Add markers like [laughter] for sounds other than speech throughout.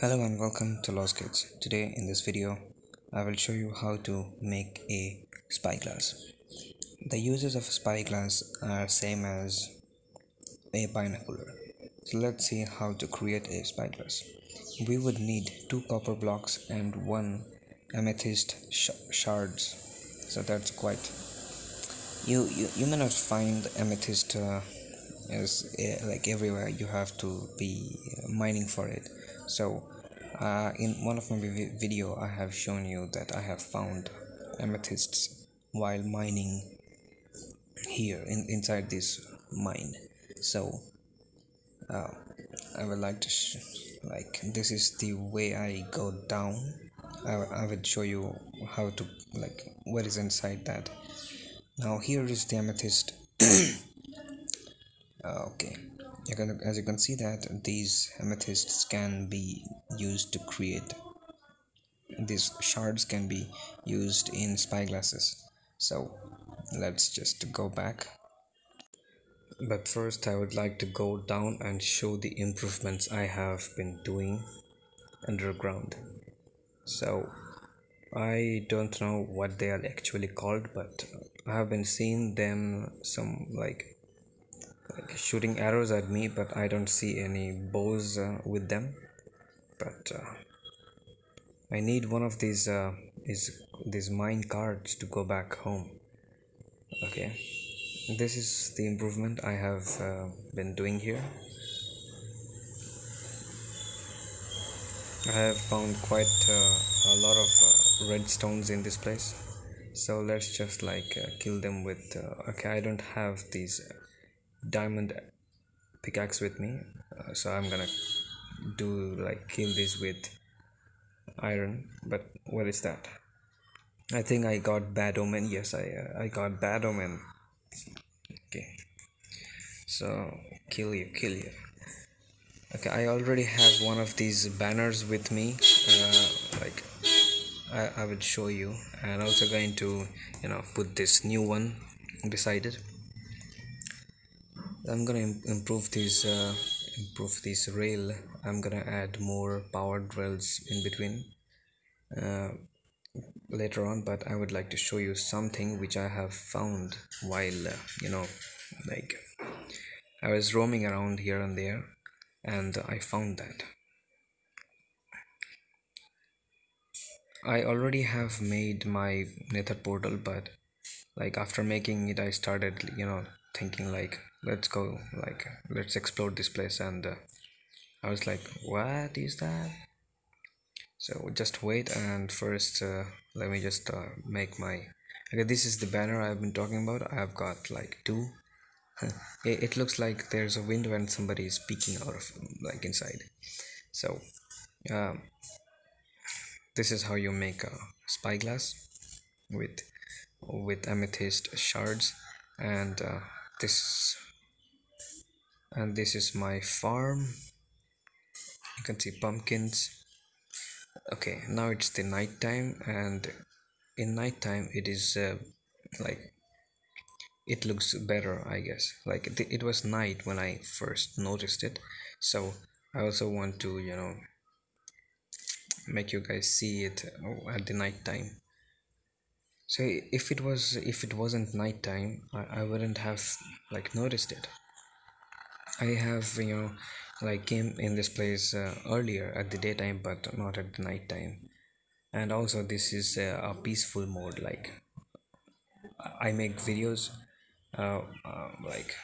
Hello and welcome to Losgehts. Today in this video I will show you how to make a spyglass. The uses of a spyglass are same as a binocular. So let's see how to create a spyglass. We would need two copper blocks and one amethyst sh shards. So that's quite you you, you may not find amethyst uh, as uh, like everywhere you have to be mining for it so uh, in one of my video i have shown you that i have found amethysts while mining here in, inside this mine. So uh, i would like to like this is the way i go down. I, I would show you how to like what is inside that. Now here is the amethyst [clears throat] as you can see that these amethysts can be used to create these shards can be used in spyglasses. So let's just go back. But first I would like to go down and show the improvements I have been doing underground. So I don't know what they are actually called but I have been seeing them some like like shooting arrows at me but I don't see any bows uh, with them. But uh, I need one of these uh, is these mine carts to go back home. Okay. This is the improvement I have uh, been doing here. I have found quite uh, a lot of uh, redstones in this place. So let's just like uh, kill them with okay I don't have these diamond pickaxe with me. Uh, so I'm gonna do like kill this with iron. But what is that? I think I got bad omen. Yes I uh, I got bad omen. Okay. So kill you kill you. Okay I already have one of these banners with me. Uh, like I, I would show you. And also going to you know put this new one beside it I'm gonna improve this uh, improve this rail. I'm gonna add more powered rails in between uh, later on but I would like to show you something which I have found while uh, you know like I was roaming around here and there and I found that. I already have made my nether portal but like after making it I started you know thinking like let's go like let's explore this place. And uh, i was like what is that? So just wait and first uh, let me just uh, make my okay this is the banner i've been talking about. I've got like two. [laughs] It, it looks like there's a window and somebody is peeking out of like inside. So um, this is how you make a spyglass with with amethyst shards. And uh, this and this is my farm. You can see pumpkins. Okay now it's the night time and in night time it is uh, like it looks better i guess. Like it, it was night when i first noticed it. So i also want to you know make you guys see it at the night time so if it was if it wasn't nighttime I, I wouldn't have like noticed it. I have you know like came in this place uh, earlier at the daytime but not at the nighttime. And also this is a, a peaceful mode like i make videos uh, uh, like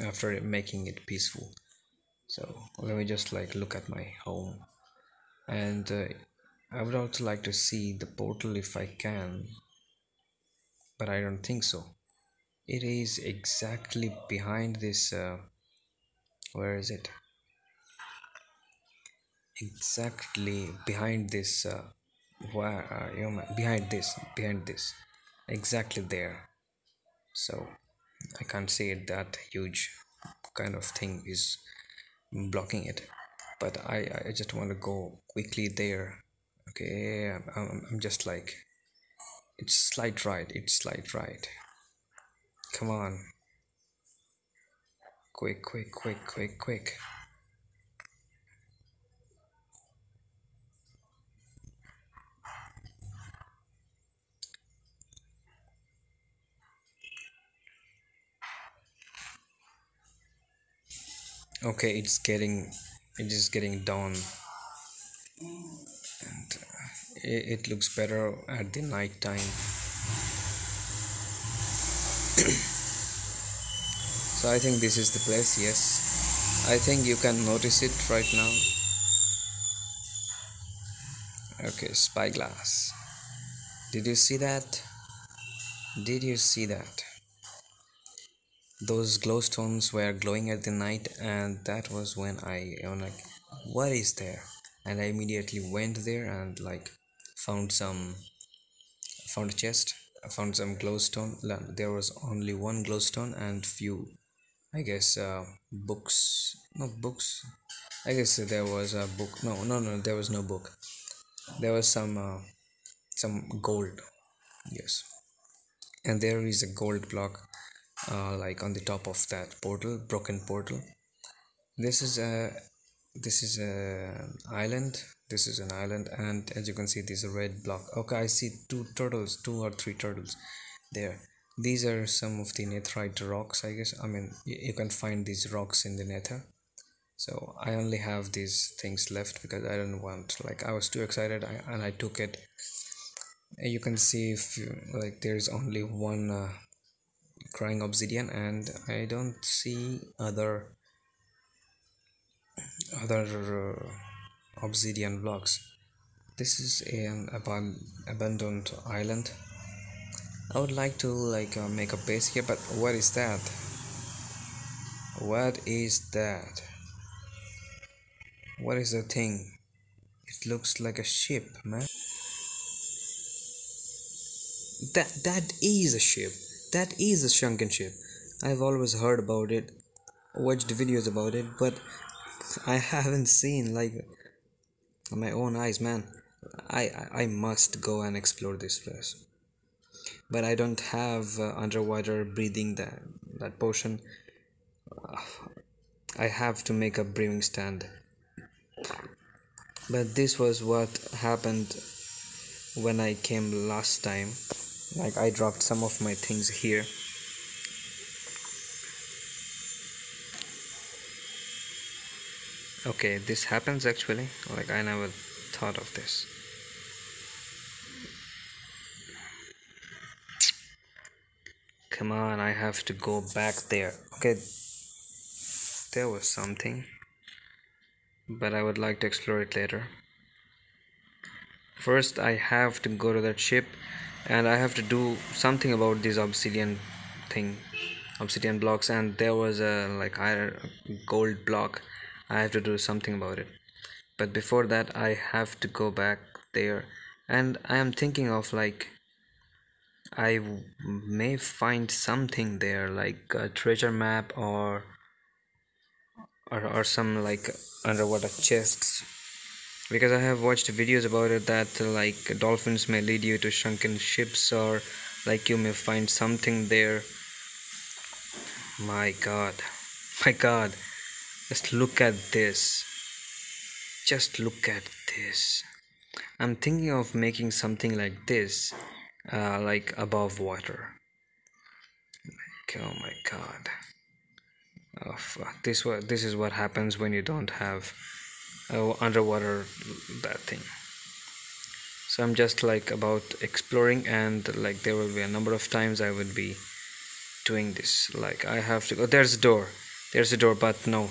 after making it peaceful. So let me just like look at my home. And uh, I would also like to see the portal if I can, but I don't think so. It is exactly behind this. Uh, where is it? Exactly behind this. Uh, where uh, you know, behind this, behind this, exactly there. So I can't see it. That huge kind of thing is blocking it, but I I just want to go quickly there okay I'm, I'm just like it's slight right it's slight right. Come on. Quick quick quick quick quick. Okay it's getting it is getting done it, looks better at the night time. [clears throat] So i think this is the place yes. I think you can notice it right now. Okay spyglass. Did you see that? Did you see that? Those glowstones were glowing at the night and that was when i am like what is there? And i immediately went there and like found some found a chest found some glowstone. There was only one glowstone and few i guess uh, books. No books. I guess there was a book. No no no there was no book. There was some uh, some gold. Yes. And there is a gold block uh, like on the top of that portal broken portal. This is a this is a island. This is an island and as you can see this is a red block. Okay i see two turtles two or three turtles there. These are some of the netherite rocks i guess. I mean you can find these rocks in the nether. So i only have these things left because i don't want like i was too excited and i took it. You can see if you, like there's only one uh, crying obsidian and i don't see other other uh, obsidian blocks. This is an abandoned island. I would like to like uh, make a base here but what is that? What is that? What is the thing? It looks like a ship man. That that is a ship. That is a sunken ship. I've always heard about it watched videos about it but i haven't seen like my own eyes man i i must go and explore this place. But i don't have uh, underwater breathing that that potion. Uh, i have to make a brewing stand. But this was what happened when i came last time. Like I dropped some of my things here okay this happens actually. Like I never thought of this. Come on I have to go back there. Okay there was something but I would like to explore it later. First I have to go to that ship and I have to do something about this obsidian thing obsidian blocks and there was a like iron gold block I have to do something about it. But before that I have to go back there. And I am thinking of like I may find something there like a treasure map or or, or some like underwater chests. Because I have watched videos about it that like dolphins may lead you to sunken ships or like you may find something there. My god. [laughs] My god just look at this. Just look at this. I'm thinking of making something like this uh, like above water. Like, oh my god. Oh fuck. This what this is what happens when you don't have uh, underwater that thing. So i'm just like about exploring and like there will be a number of times i would be doing this. Like i have to go there's a door. There's a door but no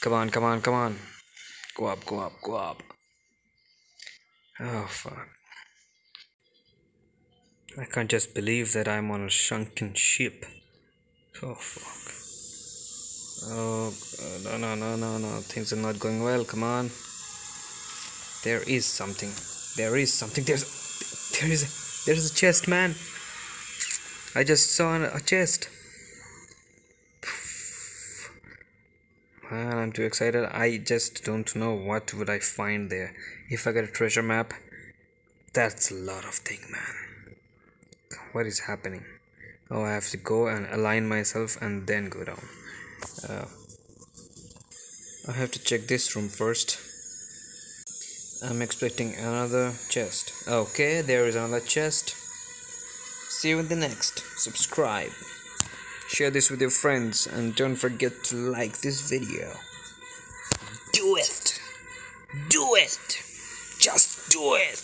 come on come on come on go up go up go up oh fuck I can't just believe that I'm on a sunken ship. Oh fuck. Oh, no, no, no, no, no. Things are not going well. Come on. There is something. There is something. There's, there is, there is a chest, man. I just saw a chest. Man, I'm too excited. I just don't know what would I find there. If I get a treasure map, that's a lot of thing, man. What is happening? Oh, I have to go and align myself and then go down uh, I have to check this room first I'm expecting another chest okay there is another chest see you in the next subscribe share this with your friends and don't forget to like this video. Do it. Do it. Just do it.